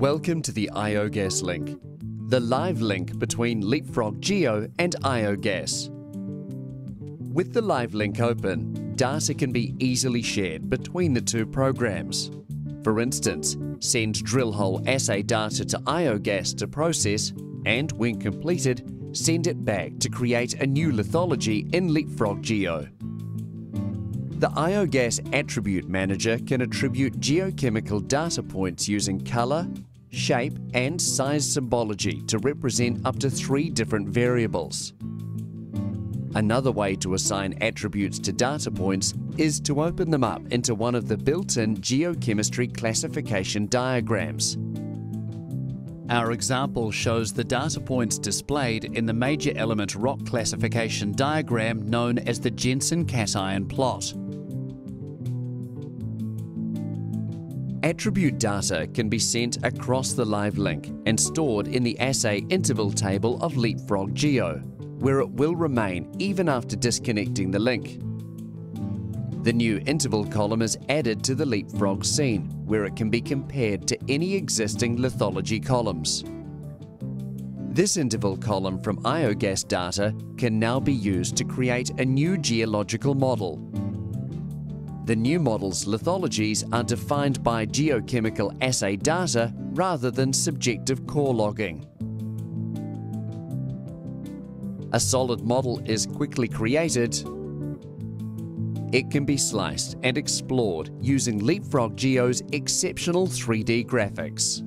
Welcome to the IOGAS link, the live link between Leapfrog Geo and IOGAS. With the live link open, data can be easily shared between the two programs. For instance, send drill hole assay data to IOGAS to process, and when completed, send it back to create a new lithology in Leapfrog Geo. The IOGAS Attribute Manager can attribute geochemical data points using colour, shape and size symbology to represent up to three different variables. Another way to assign attributes to data points is to open them up into one of the built-in geochemistry classification diagrams. Our example shows the data points displayed in the major element rock classification diagram known as the Jensen cation plot. Attribute data can be sent across the live link and stored in the assay interval table of Leapfrog Geo, where it will remain even after disconnecting the link. The new interval column is added to the Leapfrog scene, where it can be compared to any existing lithology columns. This interval column from IOGAS data can now be used to create a new geological model the new model's lithologies are defined by geochemical assay data rather than subjective core logging. A solid model is quickly created. It can be sliced and explored using Leapfrog Geo's exceptional 3D graphics.